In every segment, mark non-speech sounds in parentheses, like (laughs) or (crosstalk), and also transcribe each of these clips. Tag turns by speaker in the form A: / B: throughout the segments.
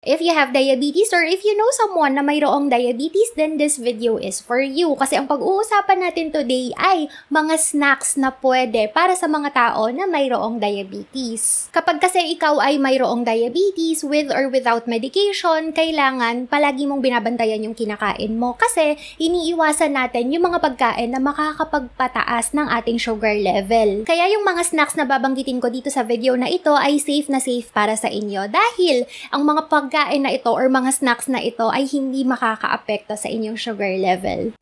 A: If you have diabetes or if you know someone na mayroong diabetes, then this video is for you. Kasi ang pag-uusapan natin today ay mga snacks na pwede para sa mga tao na mayroong diabetes. Kapag kasi ikaw ay mayroong diabetes with or without medication, kailangan palagi mong binabantayan yung kinakain mo kasi iniiwasan natin yung mga pagkain na makakapagpataas ng ating sugar level. Kaya yung mga snacks na babanggitin ko dito sa video na ito ay safe na safe para sa inyo dahil ang mga pag pagkain na ito or mga snacks na ito ay hindi makakaapekto sa inyong sugar level.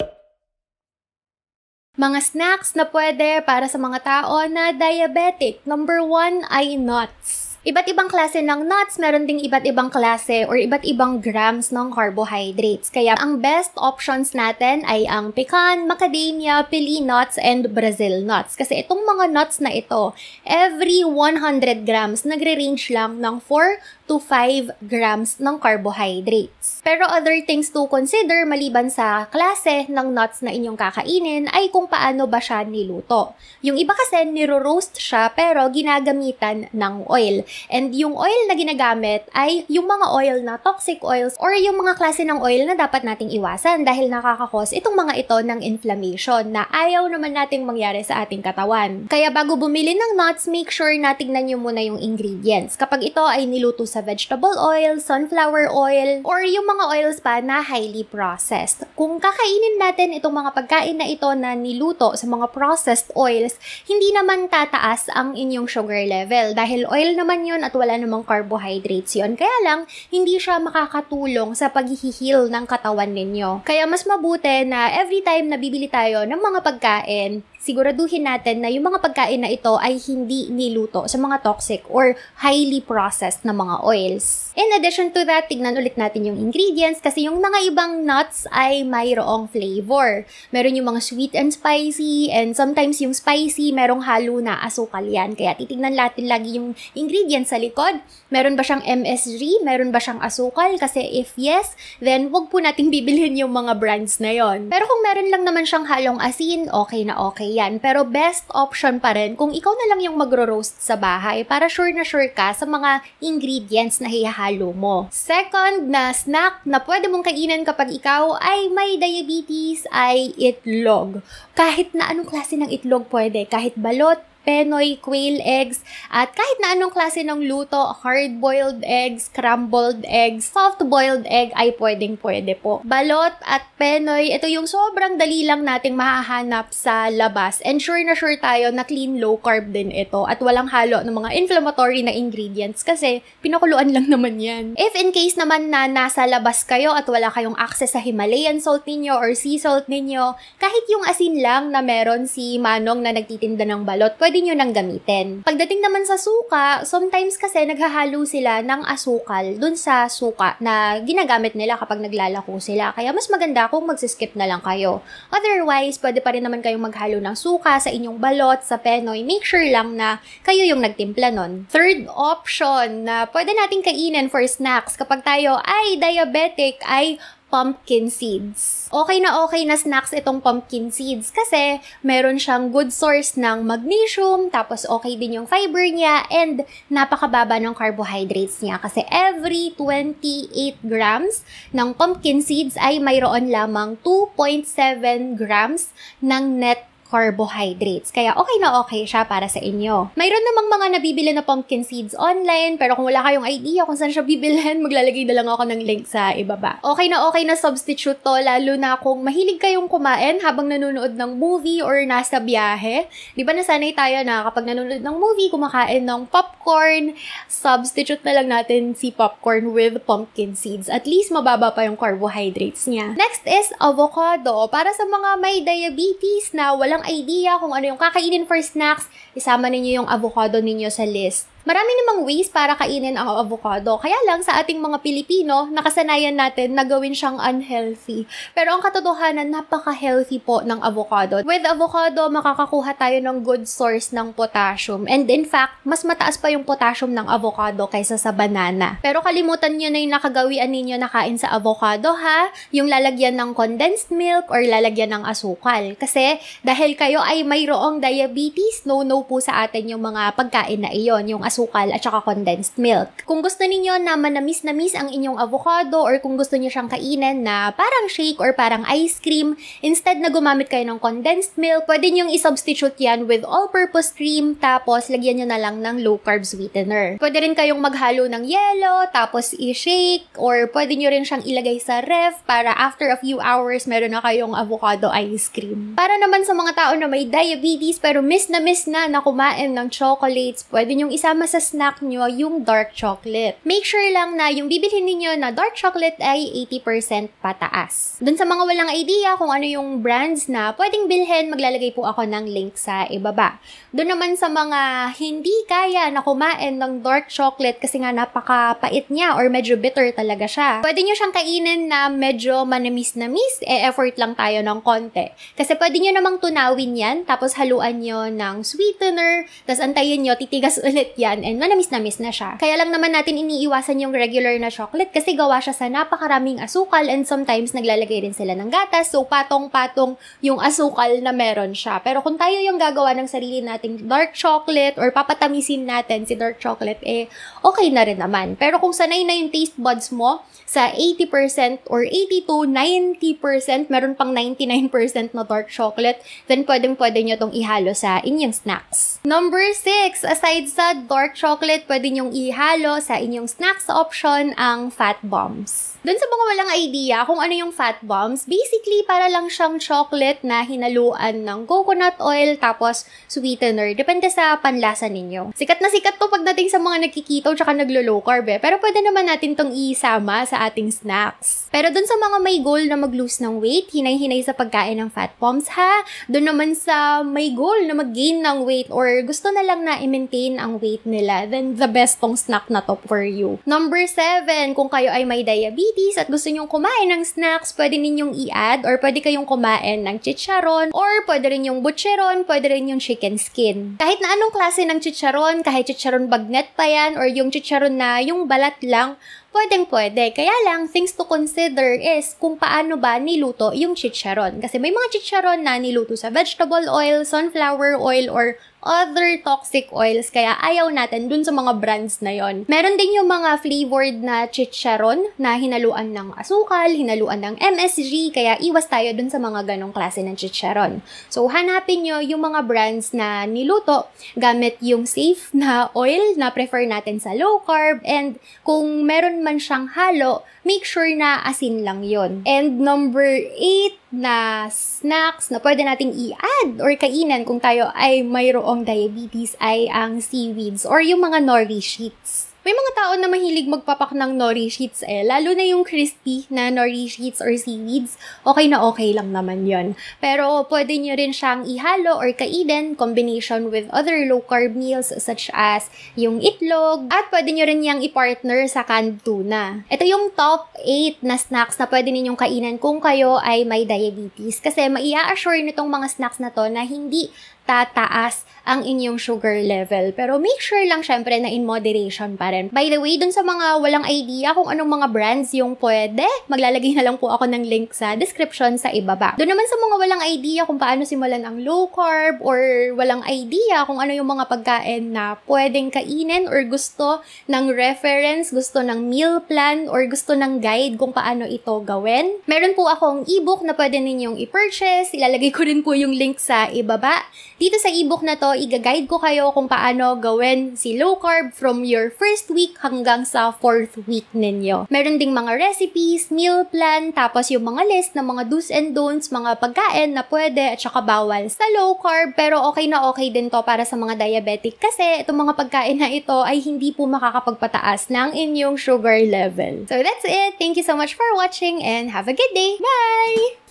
A: Mga snacks na pwede para sa mga tao na diabetic. Number one ay nuts. Iba't ibang klase ng nuts, meron ding iba't ibang klase or iba't ibang grams ng carbohydrates. Kaya ang best options natin ay ang pecan, macadamia, pili nuts, and Brazil nuts. Kasi itong mga nuts na ito, every 100 grams, nagre-range lang ng 4 to 5 grams ng carbohydrates. Pero other things to consider maliban sa klase ng nuts na inyong kakainin ay kung paano ba siya niluto. Yung iba kasi niro-roast siya pero ginagamitan ng oil. And yung oil na ginagamit ay yung mga oil na toxic oils or yung mga klase ng oil na dapat nating iwasan dahil nakakakos itong mga ito ng inflammation na ayaw naman nating mangyari sa ating katawan. Kaya bago bumili ng nuts, make sure na tignan nyo muna yung ingredients. Kapag ito ay niluto sa vegetable oil, sunflower oil, or yung mga oils pa na highly processed. Kung kakainin natin itong mga pagkain na ito na niluto sa mga processed oils, hindi naman tataas ang inyong sugar level dahil oil naman yun at wala namang carbohydrates yun. Kaya lang, hindi siya makakatulong sa paghihil ng katawan ninyo. Kaya mas mabuti na every time na bibili tayo ng mga pagkain, siguraduhin natin na yung mga pagkain na ito ay hindi niluto sa mga toxic or highly processed na mga oils. In addition to that, tignan ulit natin yung ingredients kasi yung mga ibang nuts ay mayroong flavor. Meron yung mga sweet and spicy and sometimes yung spicy merong halo na asukal yan. Kaya titignan natin lagi yung ingredients sa likod. Meron ba siyang MSG? Meron ba siyang asukal? Kasi if yes, then wag po nating (laughs) bibilhin yung mga brands na yon. Pero kung meron lang naman siyang halong asin, okay na okay yan. Pero best option pa rin kung ikaw na lang yung magro-roast sa bahay para sure na sure ka sa mga ingredients na hihalo mo. Second na snack na pwede mong kainin kapag ikaw ay may diabetes ay itlog. Kahit na anong klase ng itlog pwede. Kahit balot, penoy, quail eggs, at kahit na anong klase ng luto, hard-boiled eggs, scrambled eggs, soft-boiled egg ay pwedeng-pwede po. Balot at penoy, ito yung sobrang dali lang nating mahahanap sa labas. And sure na sure tayo na clean low carb din ito at walang halo ng mga inflammatory na ingredients kasi pinakuluan lang (laughs) naman yan. If in case naman na nasa labas kayo at wala kayong access sa Himalayan salt ninyo or sea salt ninyo, kahit yung asin lang na meron si Manong na nagtitinda ng balot, pwede pwede nyo nang gamitin. Pagdating naman sa suka, sometimes kasi naghahalo sila ng asukal dun sa suka na ginagamit nila kapag naglalako sila. Kaya mas maganda kung magsiskip na lang kayo. Otherwise, pwede pa rin naman kayong maghalo ng suka sa inyong balot, sa penoy. Make sure lang na kayo yung nagtimpla nun. Third option na pwede nating kainin for snacks kapag tayo ay diabetic ay pumpkin seeds. Okay na okay na snacks itong pumpkin seeds kasi meron siyang good source ng magnesium, tapos okay din yung fiber niya, and napakababa ng carbohydrates niya kasi every 28 grams ng pumpkin seeds ay mayroon lamang 2.7 grams ng net carbohydrates. Kaya okay na okay siya para sa inyo. Mayroon namang mga nabibili na pumpkin seeds online, pero kung wala kayong idea kung saan siya bibilhin, (laughs) maglalagay na lang ako ng link sa ibaba. Okay na okay na substitute to, lalo na kung mahilig kayong kumain habang nanonood ng movie or nasa biyahe. Di ba nasanay tayo na kapag nanonood ng movie, kumakain ng popcorn, substitute na lang natin si popcorn with pumpkin seeds. At least mababa pa yung carbohydrates niya. Next is avocado. Para sa mga may diabetes na walang walang idea kung ano yung kakainin for snacks, isama ninyo yung avocado ninyo sa list. Marami namang ways para kainin ang avocado. Kaya lang sa ating mga Pilipino, nakasanayan natin na gawin siyang unhealthy. Pero ang katotohanan, napaka-healthy po ng avocado. With avocado, makakakuha tayo ng good source ng potassium. And in fact, mas mataas pa yung potassium ng avocado kaysa sa banana. Pero kalimutan nyo na yung nakagawian ninyo na kain sa avocado ha. Yung lalagyan ng condensed milk or lalagyan ng asukal. Kasi dahil kayo ay mayroong diabetes, no-no po sa atin yung mga pagkain na iyon. Yung asukal at saka condensed milk. Kung gusto ninyo na manamis-namis ang inyong avocado or kung gusto niyo siyang kainin na parang shake or parang ice cream, instead na gumamit kayo ng condensed milk, pwede niyong isubstitute yan with all-purpose cream tapos lagyan niyo na lang ng low-carb sweetener. Pwede rin kayong maghalo ng yelo tapos i-shake or pwede niyo rin siyang ilagay sa ref para after a few hours meron na kayong avocado ice cream. Para naman sa mga tao na may diabetes pero miss na miss na na kumain ng chocolates, pwede nyong isama sa snack nyo yung dark chocolate. Make sure lang na yung bibilhin niyo na dark chocolate ay 80% pataas. Dun sa mga walang idea kung ano yung brands na pwedeng bilhin, maglalagay po ako ng link sa ibaba. Doon naman sa mga hindi kaya na kumain ng dark chocolate kasi nga napakapait niya or medyo bitter talaga siya. Pwede nyo siyang kainin na medyo manamis-namis, e effort lang tayo ng konti. Kasi pwede nyo namang tunawin yan, tapos haluan nyo ng sweetener, tapos antayin nyo, titigas (laughs) ulit yan, and manamis-namis na siya. Kaya lang naman natin iniiwasan yung regular na chocolate kasi gawa siya sa napakaraming asukal and sometimes naglalagay rin sila ng gatas, so patong-patong yung asukal na meron siya. Pero kung tayo yung gagawa ng sarili nating dark chocolate or papatamisin natin si dark chocolate, eh, okay na rin naman. Pero kung sanay na yung taste buds mo sa 80% or 80 to 90%, meron pang 99% na dark chocolate, then pwedeng-pwede nyo tong ihalo sa inyong snacks. Number 6, aside sa dark chocolate, pwede nyong ihalo sa inyong snacks option ang fat bombs. Doon sa mga walang idea kung ano yung fat bombs, basically para lang siyang chocolate na hinaluan ng coconut oil tapos sweetener. Depende sa panlasa ninyo. Sikat na sikat to pagdating sa mga nagkikito tsaka naglo-low carb eh. Pero pwede naman natin tong isama sa ating snacks. Pero doon sa mga may goal na mag-lose ng weight, hinay-hinay sa pagkain ng fat bombs ha. Doon naman sa may goal na mag-gain ng weight or gusto na lang na i-maintain ang weight nila, then the best tong snack na to for you. Number 7, kung kayo ay may diabetes at gusto nyong kumain ng snacks, pwede ninyong i-add or pwede kayong kumain ng chicharon or pwede rin yung butcheron, pwede rin yung chicken skin. Kahit na anong klase ng chicharon, kahit chicharon bagnet pa yan or yung chicharon na yung balat lang, pwedeng pwede. Kaya lang, things to consider is kung paano ba niluto yung chicharon. Kasi may mga chicharon na niluto sa vegetable oil, sunflower oil, or other toxic oils kaya ayaw natin dun sa mga brands na yon. Meron din yung mga flavored na chicharon na hinaluan ng asukal, hinaluan ng MSG, kaya iwas tayo dun sa mga ganong klase ng chicharon. So, hanapin nyo yung mga brands na niluto gamit yung safe na oil na prefer natin sa low carb and kung meron man siyang halo, make sure na asin lang yon. And number 8 na snacks na pwede nating i-add or kainan kung tayo ay mayroong diabetes ay ang seaweeds or yung mga nori sheets. May mga tao na mahilig magpapak ng nori sheets eh, lalo na yung crispy na nori sheets or seaweeds, okay na okay lang naman yon. Pero pwede nyo rin siyang ihalo or kainin combination with other low-carb meals such as yung itlog at pwede nyo rin yang i-partner sa canned tuna. Ito yung top 8 na snacks na pwede ninyong kainan kung kayo ay may diabetes kasi maia-assure nitong mga snacks na to na hindi tataas ang inyong sugar level. Pero make sure lang syempre na in moderation pa rin. By the way, dun sa mga walang idea kung anong mga brands yung pwede, maglalagay na lang po ako ng link sa description sa ibaba. Doon naman sa mga walang idea kung paano simulan ang low carb or walang idea kung ano yung mga pagkain na pwedeng kainin or gusto ng reference, gusto ng meal plan or gusto ng guide kung paano ito gawin. Meron po akong ebook na pwede ninyong i-purchase. Ilalagay ko rin po yung link sa ibaba. Dito sa ebook na to, i-guide ko kayo kung paano gawin si low carb from your first week hanggang sa fourth week ninyo. Meron ding mga recipes, meal plan, tapos yung mga list ng mga do's and don'ts, mga pagkain na pwede at saka bawal sa low carb, pero okay na okay din to para sa mga diabetic kasi itong mga pagkain na ito ay hindi po makakapagpataas ng inyong sugar level. So that's it. Thank you so much for watching and have a good day. Bye!